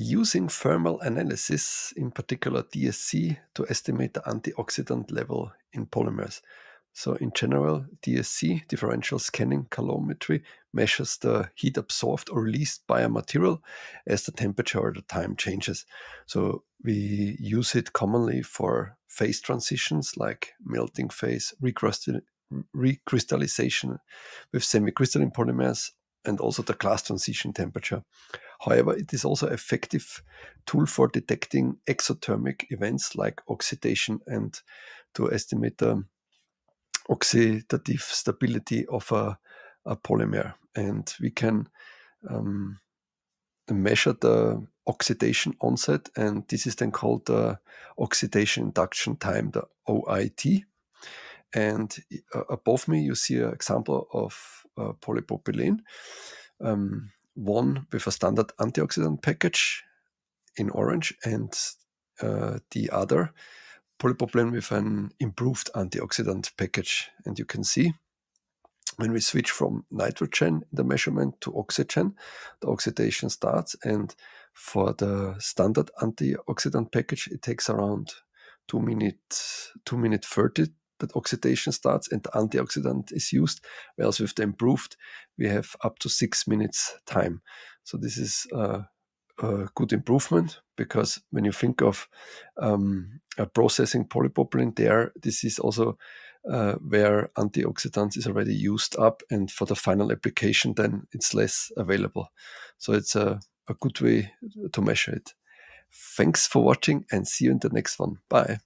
using thermal analysis, in particular DSC, to estimate the antioxidant level in polymers. So, in general, DSC, differential scanning calorimetry, measures the heat absorbed or released by a material as the temperature or the time changes. So, we use it commonly for phase transitions like melting phase, recrystallization with semi-crystalline polymers, and also the glass transition temperature. However, it is also effective tool for detecting exothermic events like oxidation and to estimate the oxidative stability of a, a polymer. And we can um, measure the oxidation onset, and this is then called the oxidation induction time, the OIT. And uh, above me, you see an example of uh, polypropylene, um, one with a standard antioxidant package in orange, and uh, the other polypropylene with an improved antioxidant package. And you can see when we switch from nitrogen in the measurement to oxygen, the oxidation starts. And for the standard antioxidant package, it takes around two minutes, two minute 30 that oxidation starts and the antioxidant is used. Whereas with the improved, we have up to six minutes time. So this is a good improvement because when you think of um, processing polypropylene there, this is also uh, where antioxidants is already used up, and for the final application, then it's less available. So it's a, a good way to measure it. Thanks for watching and see you in the next one. Bye.